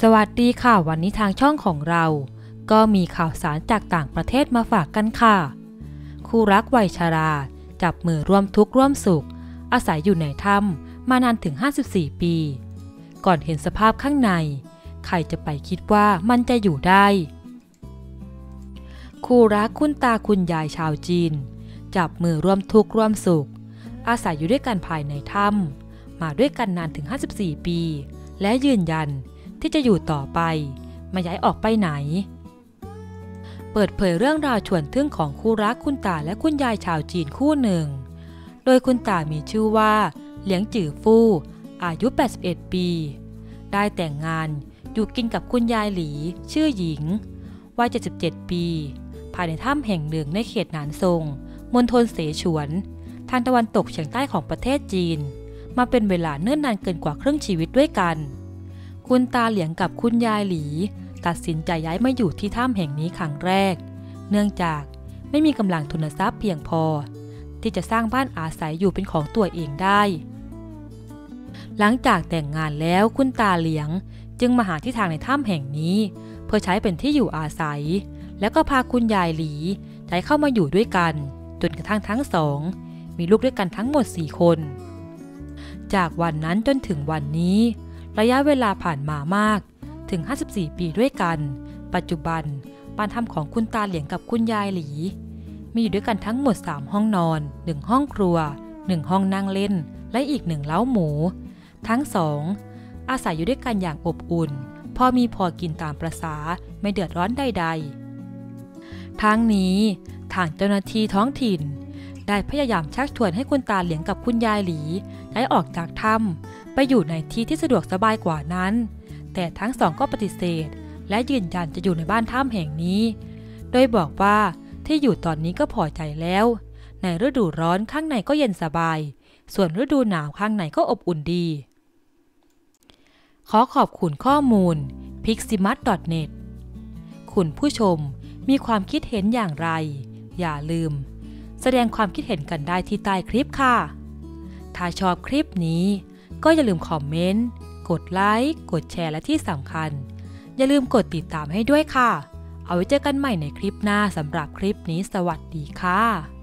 สวัสดีค่ะ วันนี้ทางช่องของเรา ก็มีข่าวสารจากต่างประเทศมาฝากกันค่ะ คู่รักวัยชารา จับมือร่วมทุกข์ร่วมสุข อาศัยอยู่ในถ้ำมานานถึง 54 ปี ก่อนเห็นสภาพข้างใน ใครจะไปคิดว่ามันจะอยู่ได้ คู่รักคุณตาคุณยายชาวจีน จับมือร่วมทุกข์ร่วมสุข อาศัยอยู่ด้วยกันภายในถ้ำมาด้วยกันนานถึง 54 ปี และยืนยัน ที่จะอยู่ต่อไป ไม่ย้ายออกไปไหน เปิดเผยเรื่องราวชวนทึ่งของคู่รักคุณตาและคุณยายชาวจีนคู่หนึ่ง โดยคุณตามีชื่อว่า เหลียงจื่อฟู่อายุ 81 ปี ได้แต่งงานอยู่กินกับคุณยายหลี ชื่อหญิง วัย 77 ปี ภายในถ้ำแห่งหนึ่งในเขตหนานซงมณฑลเสฉวน ทางตะวันตกเฉียงใต้ของประเทศจีน มาเป็นเวลาเนิ่นนานเกินกว่าครึ่งชีวิตด้วยกัน คุณตาเหลียงกับคุณยายหลี ตัดสินใจย้ายมาอยู่ที่ถ้ำแห่งนี้ครั้งแรก เนื่องจากไม่มีกำลังทุนทรัพย์เพียงพอ ที่จะสร้างบ้านอาศัยอยู่เป็นของตัวเองได้ หลังจากแต่งงานแล้วคุณตาเหลียงจึงมาหาที่ทางในถ้ำแห่งนี้ เพื่อใช้เป็นที่อยู่อาศัย แล้วก็พาคุณยายหลีย้ายเข้ามาอยู่ด้วยกันจนกระทั่งทั้งสอง มีลูกด้วยกันทั้งหมดสี่คน จากวันนั้นจนถึงวันนี้ ระยะเวลาผ่านมามากถึง 54 ปีด้วยกัน ปัจจุบันบ้านทำของคุณตาเหลียงกับคุณยายหลี มีอยู่ด้วยกันทั้งหมด 3 ห้องนอน 1 ห้องครัว 1 ห้องนั่งเล่น และอีกหนึ่งเล้าหมู ทั้งสองอาศัยอยู่ด้วยกันอย่างอบอุ่น พอมีพอกินตามประษาไม่เดือดร้อนใดๆ ทั้งนี้ทางเจ้าหน้าที่ท้องถิ่น ได้พยายามชักชวนให้คุณตาเหลียงกับคุณยายหลีได้ออกจากถ้ำ ไปอยู่ในที่ที่สะดวกสบายกว่านั้น แต่ทั้งสองก็ปฏิเสธ และยืนยันจะอยู่ในบ้านถ้ำแห่งนี้ โดยบอกว่าที่อยู่ตอนนี้ก็พอใจแล้ว ในฤดูร้อนข้างในก็เย็นสบาย ส่วนฤดูหนาวข้างในก็อบอุ่นดี ขอขอบคุณข้อมูล piximat.net คุณผู้ชมมีความคิดเห็นอย่างไร อย่าลืม แสดงความคิดเห็นกันได้ที่ใต้คลิปค่ะ ถ้าชอบคลิปนี้ ก็อย่าลืมคอมเมนต์ กดไลค์ กดแชร์และที่สำคัญ อย่าลืมกดติดตามให้ด้วยค่ะ เอาไว้เจอกันใหม่ในคลิปหน้าสำหรับคลิปนี้สวัสดีค่ะ